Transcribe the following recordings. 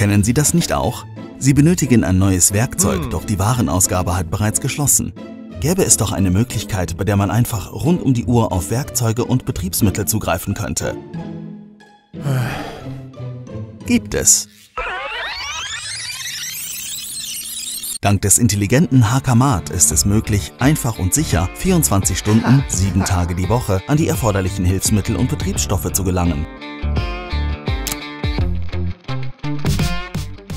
Kennen Sie das nicht auch? Sie benötigen ein neues Werkzeug, doch die Warenausgabe hat bereits geschlossen. Gäbe es doch eine Möglichkeit, bei der man einfach rund um die Uhr auf Werkzeuge und Betriebsmittel zugreifen könnte. Gibt es. Dank des intelligenten HKMAT ist es möglich, einfach und sicher 24 Stunden, 7 Tage die Woche an die erforderlichen Hilfsmittel und Betriebsstoffe zu gelangen.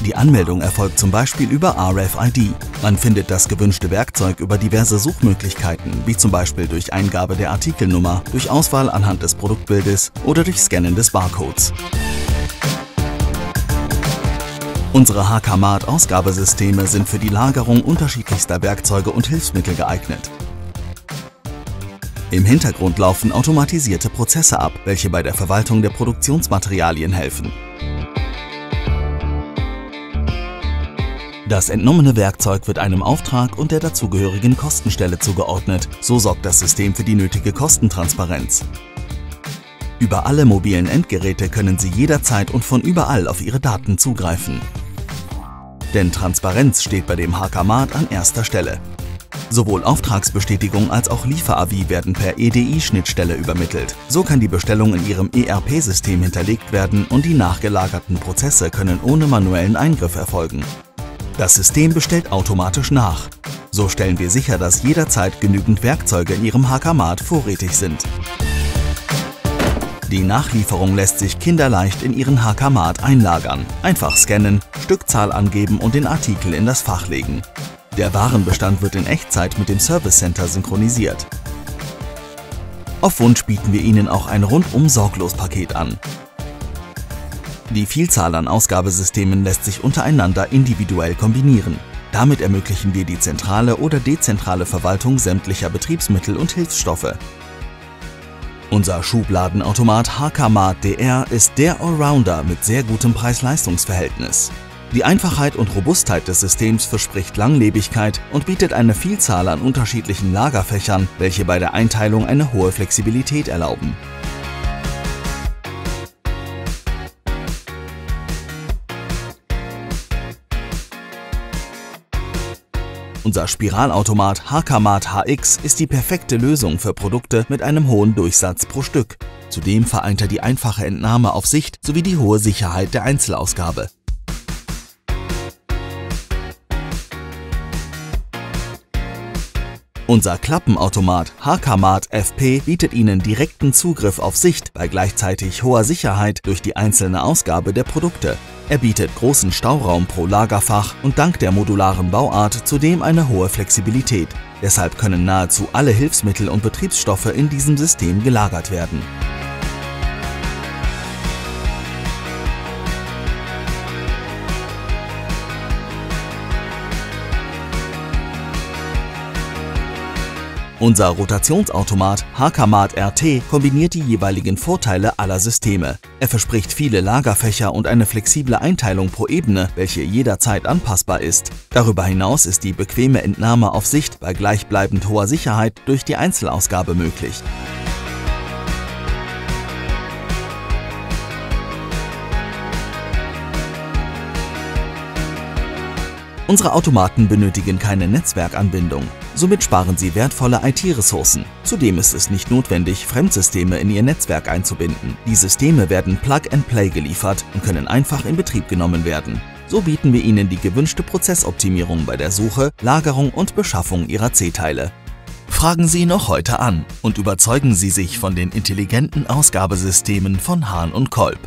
Die Anmeldung erfolgt zum Beispiel über RFID. Man findet das gewünschte Werkzeug über diverse Suchmöglichkeiten, wie zum Beispiel durch Eingabe der Artikelnummer, durch Auswahl anhand des Produktbildes oder durch Scannen des Barcodes. Unsere HKMAT-Ausgabesysteme sind für die Lagerung unterschiedlichster Werkzeuge und Hilfsmittel geeignet. Im Hintergrund laufen automatisierte Prozesse ab, welche bei der Verwaltung der Produktionsmaterialien helfen. Das entnommene Werkzeug wird einem Auftrag und der dazugehörigen Kostenstelle zugeordnet. So sorgt das System für die nötige Kostentransparenz. Über alle mobilen Endgeräte können Sie jederzeit und von überall auf Ihre Daten zugreifen. Denn Transparenz steht bei dem HKMAT an erster Stelle. Sowohl Auftragsbestätigung als auch Lieferavi werden per EDI-Schnittstelle übermittelt. So kann die Bestellung in Ihrem ERP-System hinterlegt werden und die nachgelagerten Prozesse können ohne manuellen Eingriff erfolgen. Das System bestellt automatisch nach. So stellen wir sicher, dass jederzeit genügend Werkzeuge in Ihrem HKMAT vorrätig sind. Die Nachlieferung lässt sich kinderleicht in Ihren HKMAT einlagern. Einfach scannen, Stückzahl angeben und den Artikel in das Fach legen. Der Warenbestand wird in Echtzeit mit dem Service Center synchronisiert. Auf Wunsch bieten wir Ihnen auch ein rundum sorglos Paket an. Die Vielzahl an Ausgabesystemen lässt sich untereinander individuell kombinieren. Damit ermöglichen wir die zentrale oder dezentrale Verwaltung sämtlicher Betriebsmittel und Hilfsstoffe. Unser Schubladenautomat HKMAT DR ist der Allrounder mit sehr gutem Preis-Leistungs-Verhältnis. Die Einfachheit und Robustheit des Systems verspricht Langlebigkeit und bietet eine Vielzahl an unterschiedlichen Lagerfächern, welche bei der Einteilung eine hohe Flexibilität erlauben. Unser Spiralautomat HKMAT HX ist die perfekte Lösung für Produkte mit einem hohen Durchsatz pro Stück. Zudem vereint er die einfache Entnahme auf Sicht sowie die hohe Sicherheit der Einzelausgabe. Unser Klappenautomat HKMAT FP bietet Ihnen direkten Zugriff auf Sicht bei gleichzeitig hoher Sicherheit durch die einzelne Ausgabe der Produkte. Er bietet großen Stauraum pro Lagerfach und dank der modularen Bauart zudem eine hohe Flexibilität. Deshalb können nahezu alle Hilfsmittel und Betriebsstoffe in diesem System gelagert werden. Unser Rotationsautomat HKMAT RT kombiniert die jeweiligen Vorteile aller Systeme. Er verspricht viele Lagerfächer und eine flexible Einteilung pro Ebene, welche jederzeit anpassbar ist. Darüber hinaus ist die bequeme Entnahme auf Sicht bei gleichbleibend hoher Sicherheit durch die Einzelausgabe möglich. Unsere Automaten benötigen keine Netzwerkanbindung. Somit sparen Sie wertvolle IT-Ressourcen. Zudem ist es nicht notwendig, Fremdsysteme in Ihr Netzwerk einzubinden. Die Systeme werden Plug-and-Play geliefert und können einfach in Betrieb genommen werden. So bieten wir Ihnen die gewünschte Prozessoptimierung bei der Suche, Lagerung und Beschaffung Ihrer C-Teile. Fragen Sie noch heute an und überzeugen Sie sich von den intelligenten Ausgabesystemen von Hahn und Kolb.